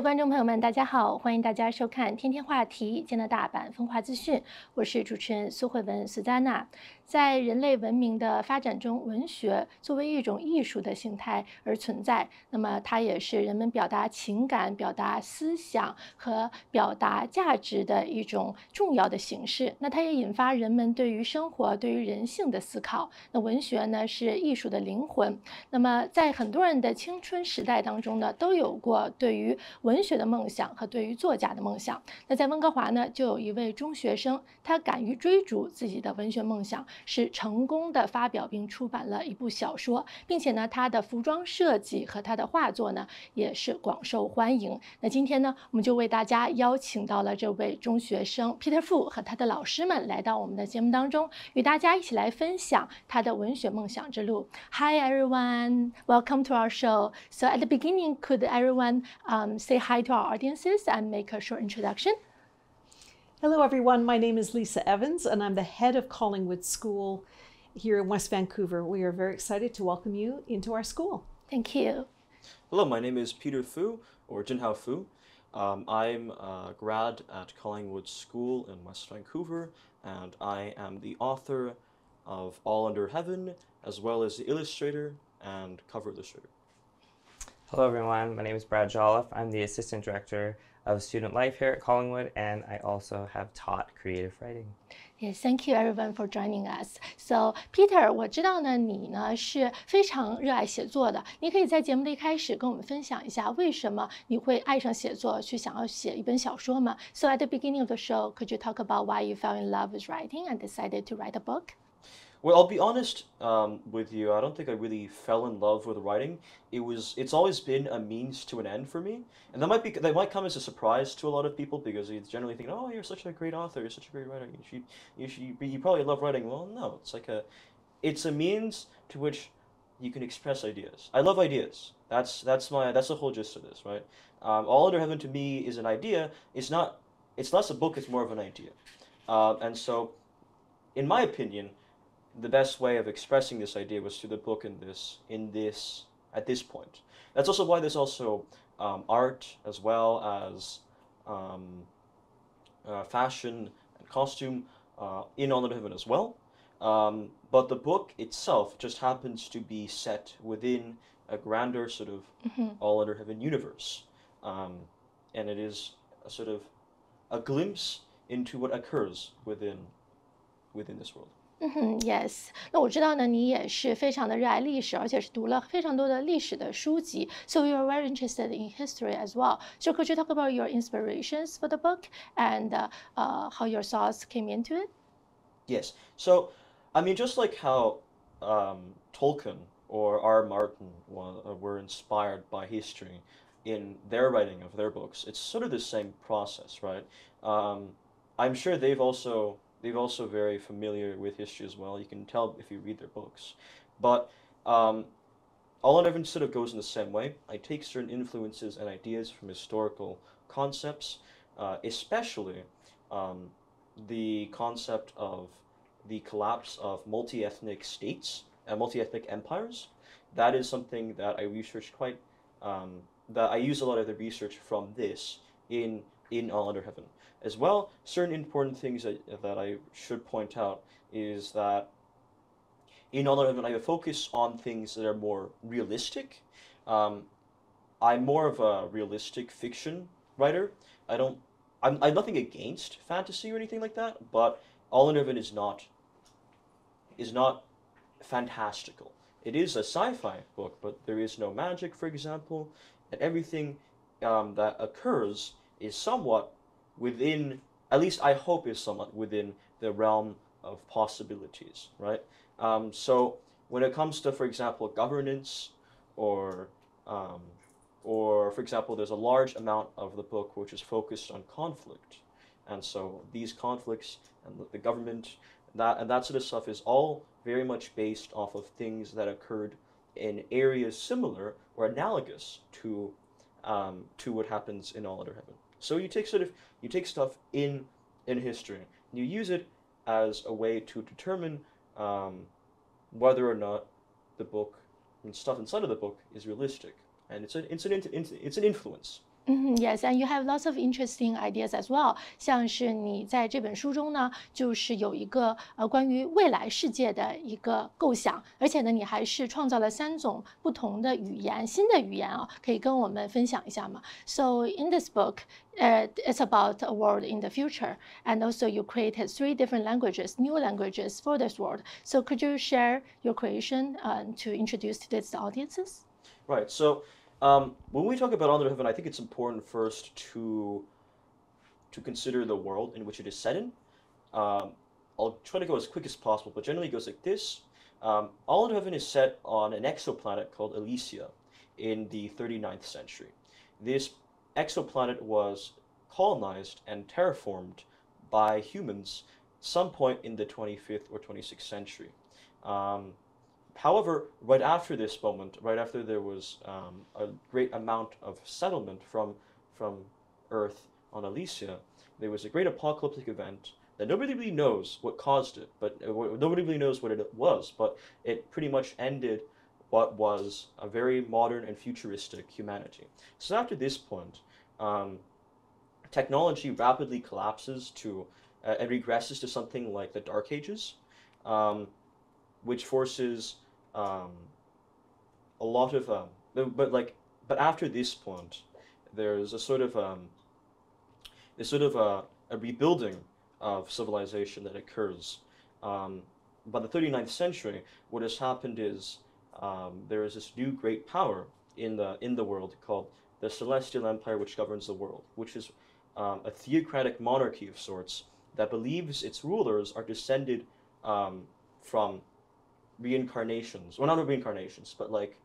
观众朋友们，大家好，欢迎大家收看《天天话题》加拿大版风化资讯，我是主持人苏慧文苏丹娜。在人类文明的发展中，文学作为一种艺术的形态而存在，那么它也是人们表达情感、表达思想和表达价值的一种重要的形式。那它也引发人们对于生活、对于人性的思考。那文学呢，是艺术的灵魂。那么在很多人的青春时代当中呢，都有过对于文学的梦想和对于作家的梦想。那在温哥华呢，就有一位中学生，他敢于追逐自己的文学梦想，是成功的发表并出版了一部小说，并且呢，他的服装设计和他的画作呢，也是广受欢迎。那今天呢，我们就为大家邀请到了这位中学生 Peter Fu 和他的老师们来到我们的节目当中，与大家一起来分享他的文学梦想之路。Hi everyone, welcome to our show. So at the beginning, could everyone um, say hi to our audiences and make a short introduction? Hello, everyone. My name is Lisa Evans, and I'm the head of Collingwood School here in West Vancouver. We are very excited to welcome you into our school. Thank you. Hello, my name is Peter Fu, or Jinhao Fu. Um, I'm a grad at Collingwood School in West Vancouver, and I am the author of All Under Heaven, as well as the illustrator and cover illustrator. Hello, everyone. My name is Brad Jolliffe. I'm the Assistant Director of Student Life here at Collingwood, and I also have taught creative writing. Yes, thank you everyone for joining us. So Peter，我知道呢，你呢是非常热爱写作的。你可以在节目的一开始跟我们分享一下，为什么你会爱上写作，去想要写一本小说吗？So at the beginning of the show, could you talk about why you fell in love with writing and decided to write a book? Well, I'll be honest um, with you. I don't think I really fell in love with writing. It was. It's always been a means to an end for me, and that might be. That might come as a surprise to a lot of people because they generally think, "Oh, you're such a great author. You're such a great writer. You should. You should. You probably love writing." Well, no. It's like a. It's a means to which you can express ideas. I love ideas. That's that's my that's the whole gist of this, right? Um, All Under Heaven to me is an idea. It's not. It's less a book. It's more of an idea, uh, and so, in my opinion the best way of expressing this idea was through the book in this in this at this point. That's also why there's also um, art as well as um, uh, fashion and costume uh, in All Under Heaven as well. Um, but the book itself just happens to be set within a grander sort of All Under Heaven universe, um, and it is a sort of a glimpse into what occurs within within this world. 嗯哼，Yes。那我知道呢，你也是非常的热爱历史，而且是读了非常多的历史的书籍。So you are very interested in history as well. So could you talk about your inspirations for the book and uh, uh, how your thoughts came into it? Yes. So, I mean, just like how um, Tolkien or R. Martin wa- uh, were inspired by history in their writing of their books, it's sort of the same process, right? Um, I'm sure they've also they've also very familiar with history as well. You can tell if you read their books, but um, All Under Heaven sort of goes in the same way. I take certain influences and ideas from historical concepts, uh, especially um, the concept of the collapse of multi-ethnic states and multi-ethnic empires. That is something that I researched quite. Um, that I use a lot of the research from this in in All Under Heaven. As well, certain important things that, that I should point out is that in All Under Heaven, I focus on things that are more realistic. Um, I'm more of a realistic fiction writer. I don't. I'm, I'm nothing against fantasy or anything like that, but All Under Heaven is not is not fantastical. It is a sci-fi book, but there is no magic, for example, and everything um, that occurs is somewhat within. At least I hope is somewhat within the realm of possibilities, right? Um, so when it comes to, for example, governance, or um, or for example, there's a large amount of the book which is focused on conflict, and so these conflicts and the- government, that and that sort of stuff is all very much based off of things that occurred in areas similar or analogous to um, to what happens in All Under Heaven. So you take sort of you take stuff in in history, and you use it as a way to determine um, whether or not the book and stuff inside of the book is realistic, and it's an it's an it's an influence 嗯，Yes, and you have lots of interesting ideas as well。像是你在这本书中呢，就是有一个呃关于未来世界的一个构想，而且呢，你还是创造了三种不同的语言，新的语言啊，可以跟我们分享一下吗？So in this book, uh, it's about a world in the future, and also you created three different languages, new languages for this world. So could you share your creation uh, to introduce to these audiences? Right. So um, when we talk about Under Heaven, I think it's important first to to consider the world in which it is set in. Um, I'll try to go as quick as possible, but generally it goes like this. Um, All Under Heaven is set on an exoplanet called Elysia in the 39th century. This exoplanet was colonized and terraformed by humans some point in the 25th or 26th century. Um, However, right after this moment, right after there was um, a great amount of settlement from, from Earth on Elysia, there was a great apocalyptic event that nobody really knows what caused it, but uh, nobody really knows what it was, but it pretty much ended what was a very modern and futuristic humanity. So after this point, um, technology rapidly collapses to uh, and regresses to something like the Dark Ages, um, which forces um, a lot of um, but, like but after this point, there's a sort of um, a sort of a, a rebuilding of civilization that occurs. Um, by the 39th century, what has happened is um, there is this new great power in the in the world called the Celestial Empire, which governs the world, which is um, a theocratic monarchy of sorts that believes its rulers are descended um, from reincarnations, well, not reincarnations, but like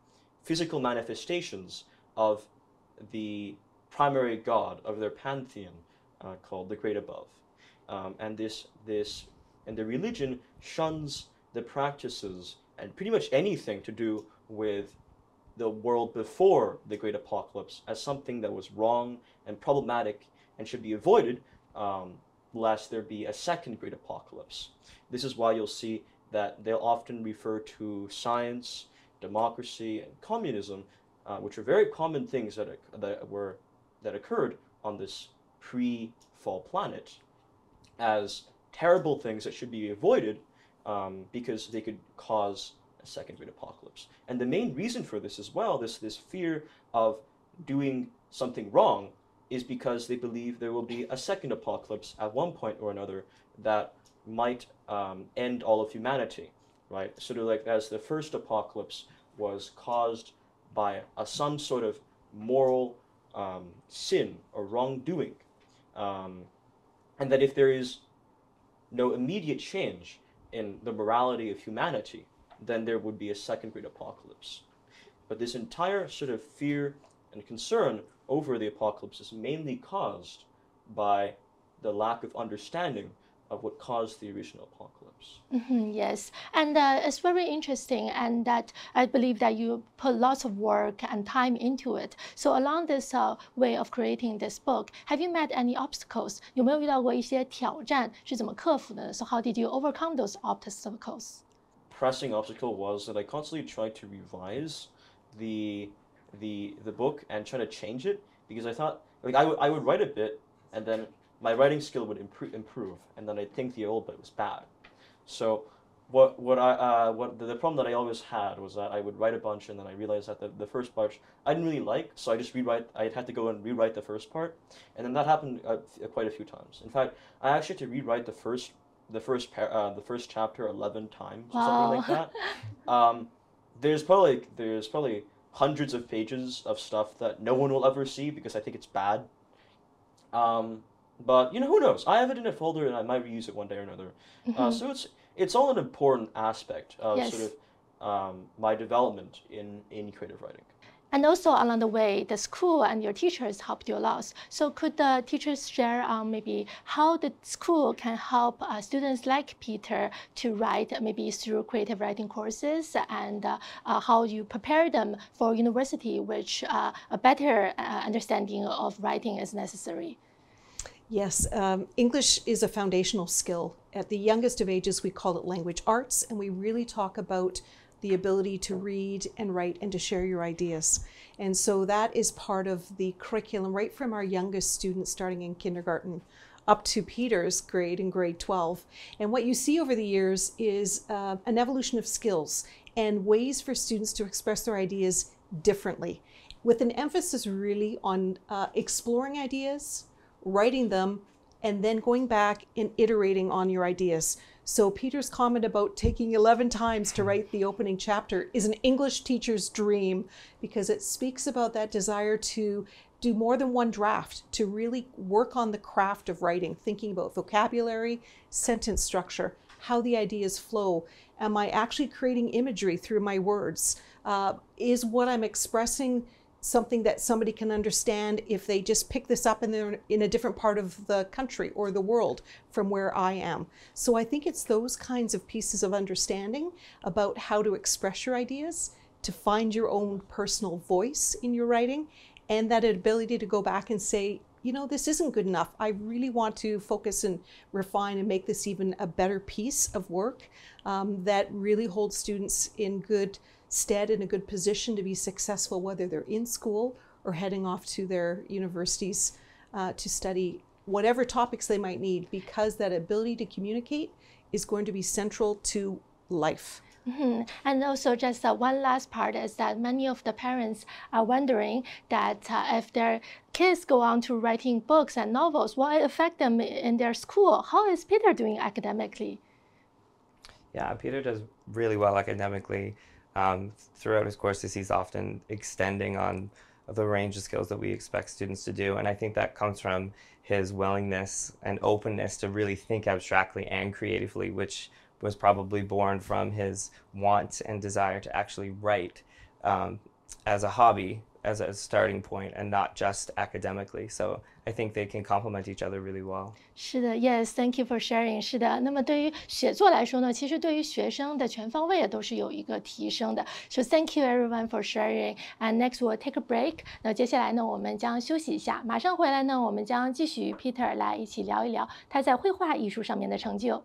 physical manifestations of the primary god of their pantheon uh, called the Great Above. Um, and this, this, and the religion shuns the practices and pretty much anything to do with the world before the Great Apocalypse as something that was wrong and problematic and should be avoided um, lest there be a second Great Apocalypse. This is why you'll see that they'll often refer to science, democracy, and communism, uh, which are very common things that, that were that occurred on this pre-fall planet, as terrible things that should be avoided um, because they could cause a second great apocalypse. And the main reason for this as well, this this fear of doing something wrong, is because they believe there will be a second apocalypse at one point or another that might um, end all of humanity, right? Sort of like as the first apocalypse was caused by a, some sort of moral um, sin or wrongdoing, um, and that if there is no immediate change in the morality of humanity, then there would be a second great apocalypse. But this entire sort of fear and concern over the apocalypse is mainly caused by the lack of understanding of what caused the original apocalypse. Mm-hmm, yes, and uh, it's very interesting, and that I believe that you put lots of work and time into it. So along this uh, way of creating this book, have you met any obstacles? 有没有遇到过一些挑战？是怎么克服的？So how did you overcome those obstacles? Pressing obstacle was that I constantly tried to revise the the the book and try to change it because I thought like I would I would write a bit and then my writing skill would improve, improve, and then I'd think the old bit was bad. So what what I uh, what the, the, problem that I always had was that I would write a bunch and then I realized that the, the first part I didn't really like, so I just rewrite. I had to go and rewrite the first part, and then that happened uh, quite a few times. In fact, I actually had to rewrite the first the first par- uh, the first chapter eleven times or wow. something like that. Um, there's probably there's probably hundreds of pages of stuff that no one will ever see because I think it's bad. Um, but you know, who knows? I have it in a folder, and I might reuse it one day or another. Uh, mm-hmm. Uh, so it's it's all an important aspect of yes. sort of um, my development in in creative writing. And also along the way, the school and your teachers helped you a lot. So could the teachers share um, maybe how the school can help uh, students like Peter to write maybe through creative writing courses and uh, uh, how you prepare them for university, which uh, a better uh, understanding of writing is necessary? Yes, um, English is a foundational skill. At the youngest of ages, we call it language arts, and we really talk about the ability to read and write and to share your ideas. And so that is part of the curriculum right from our youngest students starting in kindergarten up to Peter's grade in grade 12. And what you see over the years is uh, an evolution of skills and ways for students to express their ideas differently, with an emphasis really on uh, exploring ideas, writing them, and then going back and iterating on your ideas. So, Peter's comment about taking 11 times to write the opening chapter is an English teacher's dream because it speaks about that desire to do more than one draft, to really work on the craft of writing, thinking about vocabulary, sentence structure, how the ideas flow. Am I actually creating imagery through my words? Uh, is what I'm expressing something that somebody can understand if they just pick this up and they're in a different part of the country or the world from where I am. So I think it's those kinds of pieces of understanding about how to express your ideas, to find your own personal voice in your writing, and that ability to go back and say, you know, this isn't good enough. I really want to focus and refine and make this even a better piece of work um, that really holds students in good stead, in a good position to be successful, whether they're in school or heading off to their universities uh, to study whatever topics they might need, because that ability to communicate is going to be central to life. Mm-hmm. And also, just uh, one last part is that many of the parents are wondering that uh, if their kids go on to writing books and novels, will it affect them in their school? How is Peter doing academically? Yeah, Peter does really well academically. Um, throughout his courses, he's often extending on the range of skills that we expect students to do. And I think that comes from his willingness and openness to really think abstractly and creatively, which was probably born from his want and desire to actually write um, as a hobby, as a starting point, and not just academically. So I think they can complement each other really well. 是的，Yes，Thank you for sharing。是的，那么对于写作来说呢，其实对于学生的全方位也都是有一个提升的。So thank you everyone for sharing. And next we'll take a break。那接下来呢，我们将休息一下，马上回来呢，我们将继续与 Peter 来一起聊一聊他在绘画艺术上面的成就。